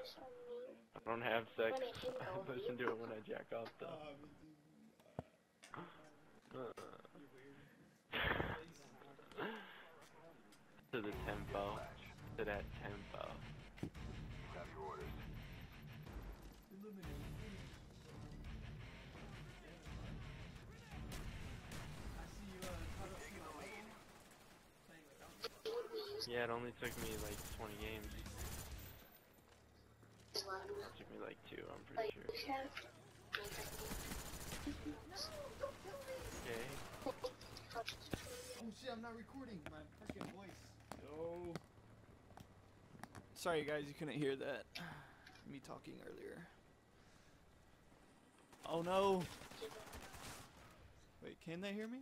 just on me. I don't have sex. When it didn't I go listen to it when I jack off though. Uh. to the tempo. To that tempo. Have your orders. Yeah, it only took me like 20 games. It took me like two, I'm pretty sure. Okay. Oh shit, I'm not recording my freaking voice. No. Sorry guys, you couldn't hear that. Me talking earlier. Oh no. Wait, can they hear me?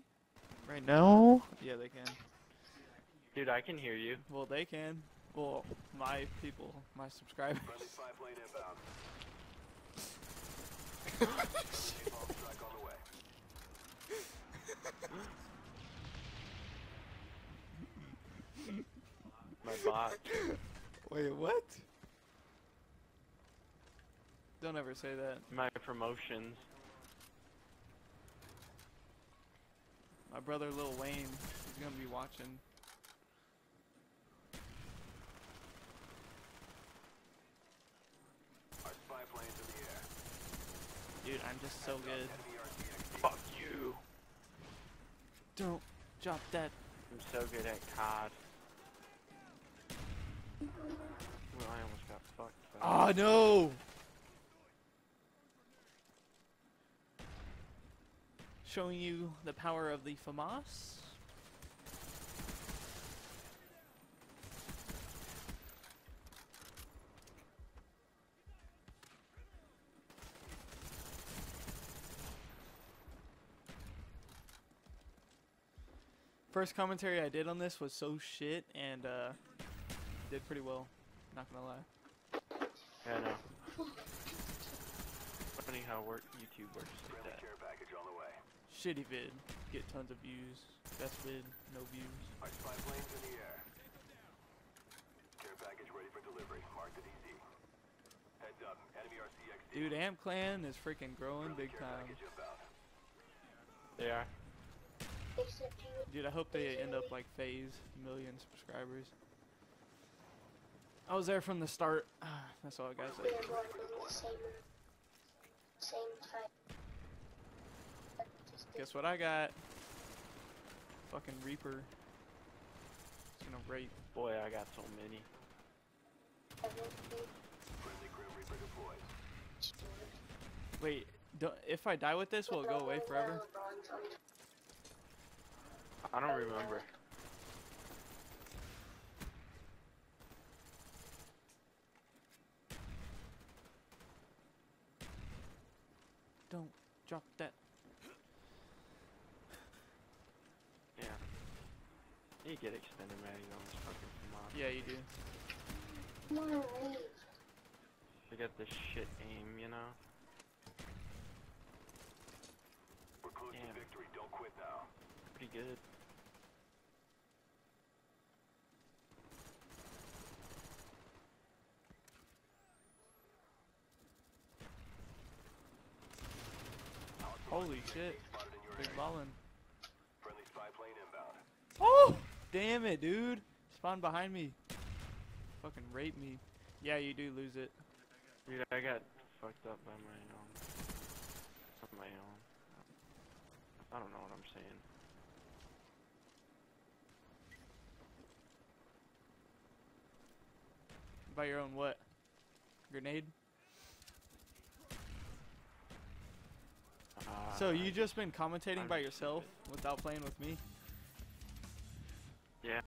Right now? Yeah, they can. Dude, I can hear you. Well, they can. Well, my people, my subscribers. Friendly spy plane inbound. Friendly napalm strike on the way. My bot. Wait, what? Don't ever say that. My promotions. My brother Lil Wayne, is gonna be watching. Our spy planes in the air. Dude, I'm just so good. Fuck you. Don't drop that. I'm so good at COD. Well, I almost got fucked. by Oh ah, no! Showing you the power of the FAMAS. First commentary I did on this was so shit and uh did pretty well. Not gonna lie. Yeah, I know. Funny how work YouTube works like Friendly that. care package on the way. Shitty vid, get tons of views. Best vid, no views. Our spy planes in the air. Care package ready for delivery. Mark the DC. Heads up. Enemy RCXD. Dude, Amp Clan is freaking growing Friendly big time. package. They are. Dude, I hope they end up like FaZe, million subscribers. I was there from the start. That's all I gotta say. are going in the same, same Guess what I got? Fucking Reaper. It's gonna rape. Boy, I got so many. everything. Friendly Grim Reaper deployed. Wait, if I die with this, will it go away forever? I don't remember. Don't drop that. Yeah. You get extended mags on this fucking mod. Yeah, you do. Come on, leave. They got this shit aim, you know? We're close Damn. to victory. Don't quit now. Pretty good. Shit. Spotted in your Big ballin'. Friendly spy plane inbound. Oh! Damn it, dude. Spawn behind me. Fucking rape me. Yeah, you do lose it. Dude, I got fucked up by my own. My own. I don't know what I'm saying. By your own what? Grenade? So you just been commentating by yourself without playing with me? Yeah.